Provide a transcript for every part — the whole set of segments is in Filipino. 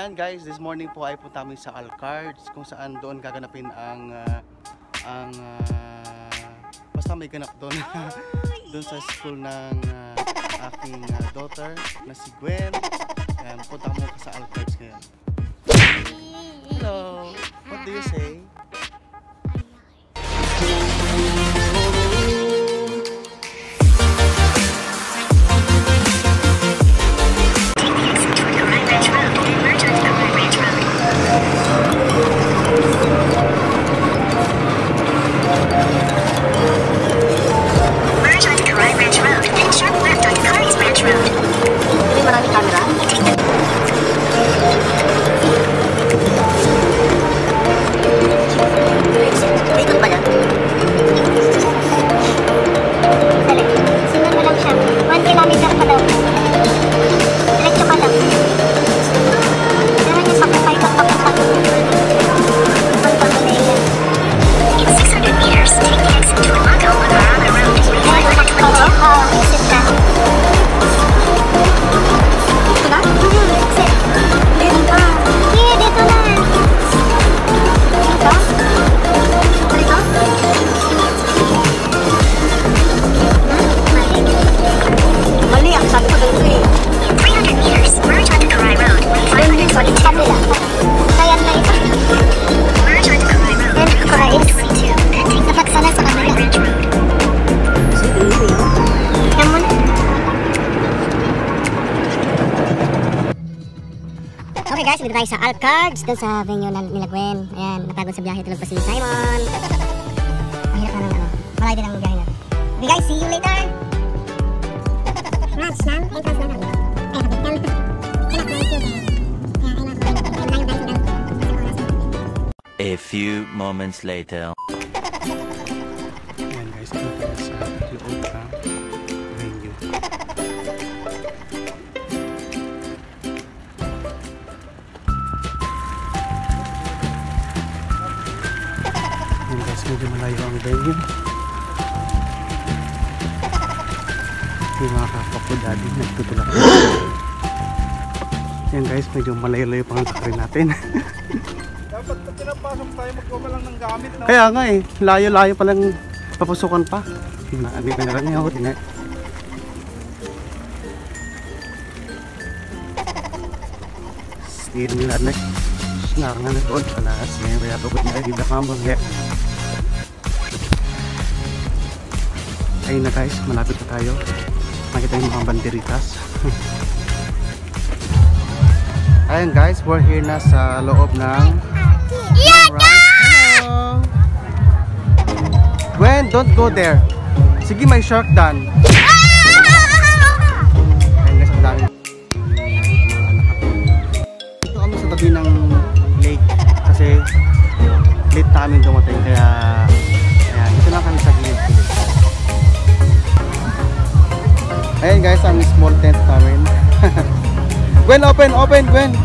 Ayan guys, this morning po ay punta kami sa Alcards kung saan doon gaganapin ang ah, ang ah, basta may ganap doon doon sa school ng ah, aking ah, daughter na si Gwen. Ayan, punta mo sa Alcards ngayon. Hello, what do you say? Tayo sa Alcards, dun sa venue na nila Gwen. Ayan, napagod sa biyahe, tulog pa si Simon. Mahirap na ng ano, malay din ang biyahe na. Okay guys, see you later! Ranch lang. Entrance lang. Ay, kapit yan. Anak na ito. Kaya, ay, nak. Ay, layo dahil sila. Sa oras. A few moments later. Malayo ang venue. Yung mga kapwa ko daddy, nagtutulak. Ayan guys, medyo malayo-layo pang lakarin natin. Dapat pag pinapasok tayo, magkuha ka lang ng gamit, no? Kaya nga eh, layo-layo palang papusukan pa. Na, hindi na lang ako din eh. Steer nila na. Sinar nga na doon. Alas, may kaya tubod na hindi na ya. Ayun na guys, malapit na tayo. Makita yung mga banderitas. Ayun guys, we're here na sa loob ng Alright. Hello. Gwen, don't go there. Sige, may shark dan. Ayun guys, ang dami. Dito kami sa tabi ng lake kasi late na kami dumating kaya ayan, dito lang kami sa Ayun guys, ang small tent namin. Gwen, open, open, Gwen!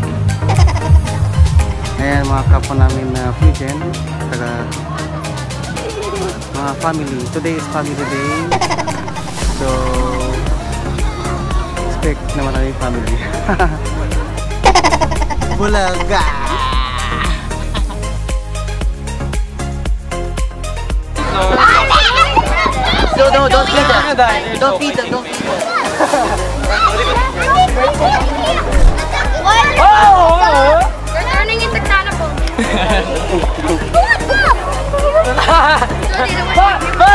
Ayan, mga kapwa namin na Fujian, taga mga family. Today is family day. So, expect na maraming family. Bulaga! No, no, don't feed them. Don't feed them, don't feed them. We're oh! turning into cannibals. Who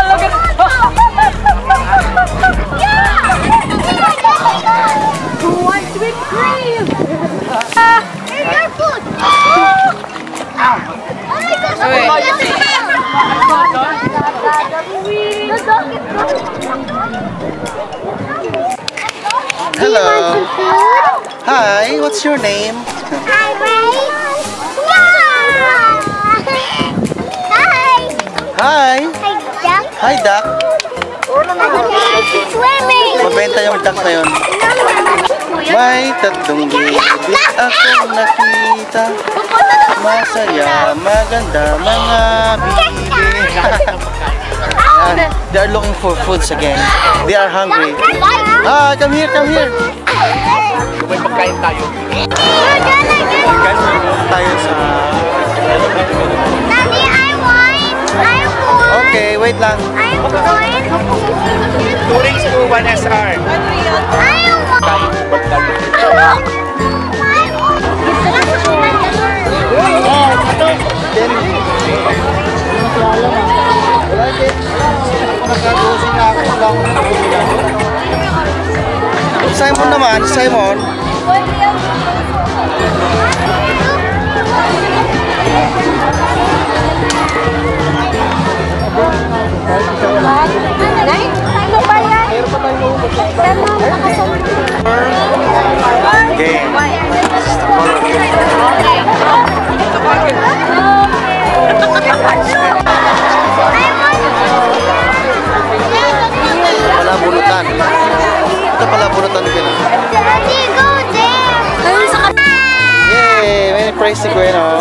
what's your name? Hi, Ray. Hi. Hi. Hi, Duck. Hi, duck. Swimming. Mabenta yung duck na yun. May tatlong gilid akong nakita. Masaya, maganda, mga bibig. Yan. They are looking for foods again. They are hungry. Ah, come here, come here. May pagkain tayo. Tayo sa... Daddy, I want! I want! Okay, wait lang. I want! Two rings to one SR. I want! Simon naman, Simon. Nay, ano ba yan? Ano? Game. Pala basically, you know.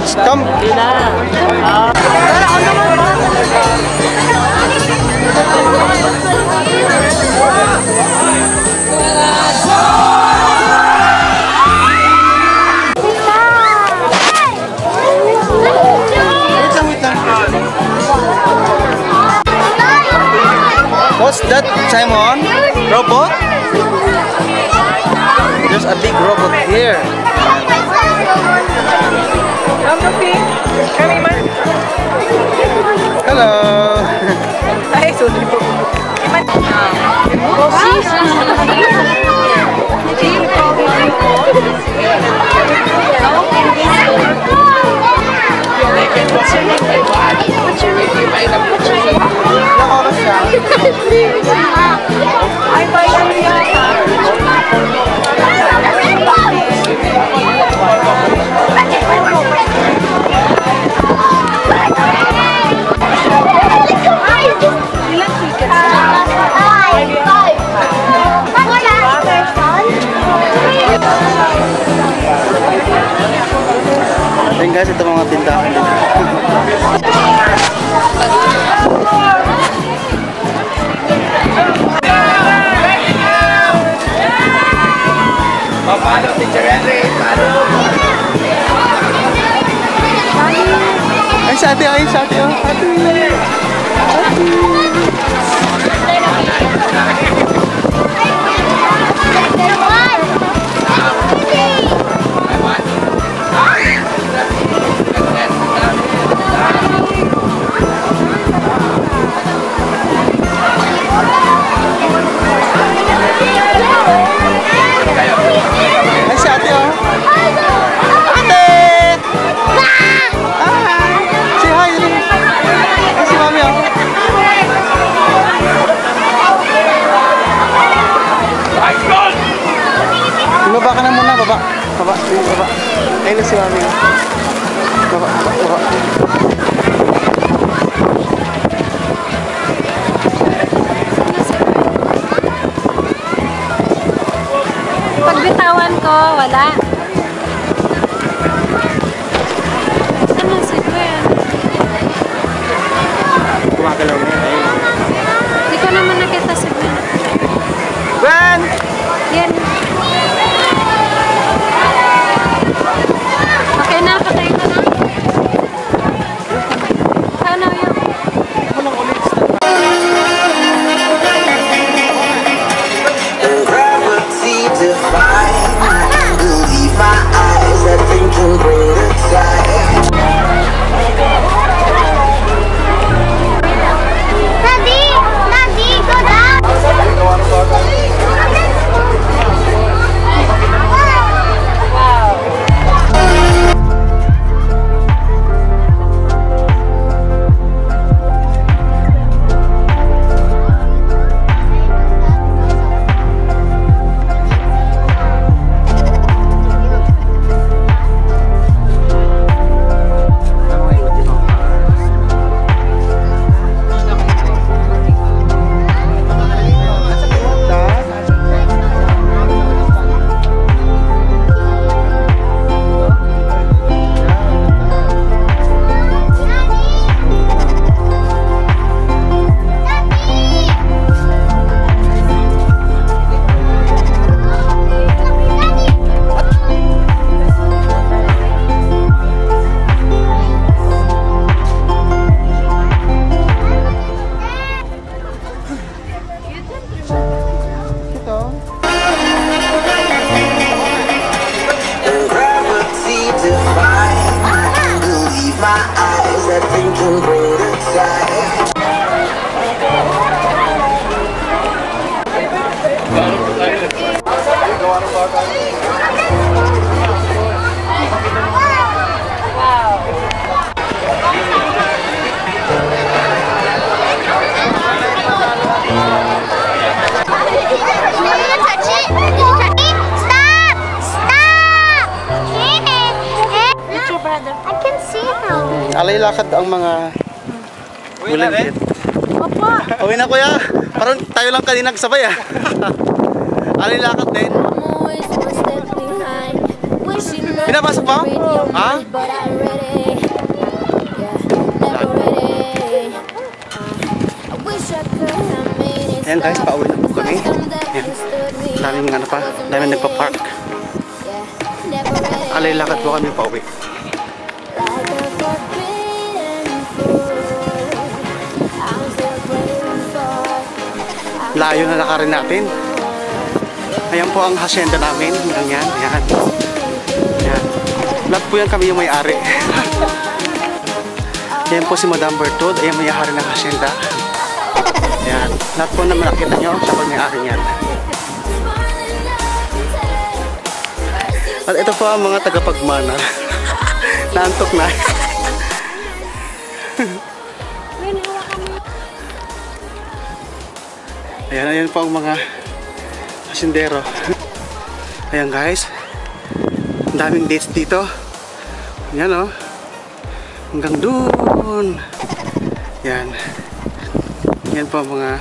Come. What's that, Simon? Robot? There's a big robot here. Ilang oras siya? Ayun Paano, Teacher Henry? Paano? Ay, sa ate, ay, sa ate, oh. Ate. Ay, ka na muna, baba. Baba, baba. Ayun na si mami. Baba, baba, baba. Pagbitawan ko, wala. Alay lakad ang mga bulanggit. Opo. Uwi na kuya. Parang tayo lang kanina nagsabay ah. Alay lakad din. Pinapasok mo? Ha? Ayan guys, pauwi na po kami. Ayan. Daming ano pa, daming nagpa-park. Alay lakad po kami pauwi. Layo na lakarin natin. Ayan po ang hacienda namin. Ayan. Ayan. Lahat po yan kami yung may-ari. Ayan po si Madam Bertod. Ayan may-ari ng hacienda. Ayan. Lahat po naman nakita nyo, siya po may-ari niyan. At ito po ang mga tagapagmana. Naantok na. Ayan, ayan po ang mga asindero. Ayan guys. Daming dates dito. Ayan oh. Hanggang doon. Ayan. Ayan po mga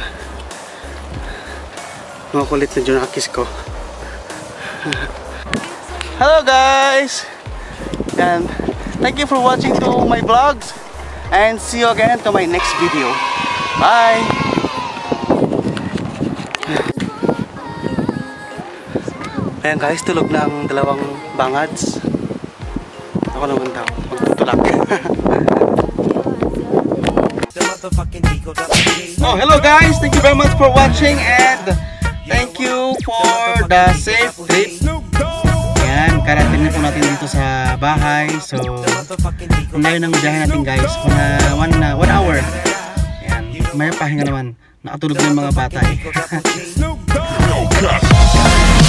mga kulit na junakis ko. Hello guys! And thank you for watching to my vlogs. And see you again to my next video. Bye! Ayan guys, tulog na ang dalawang bangads. Ako naman daw, magtutulak. oh, hello guys! Thank you very much for watching and thank you for the safe trip. Ayan, karating na po natin dito sa bahay. So, ang layo ng biyahe natin guys. Mga one, uh, one hour. Ayan, may pahinga naman. Nakatulog na yung mga bata eh.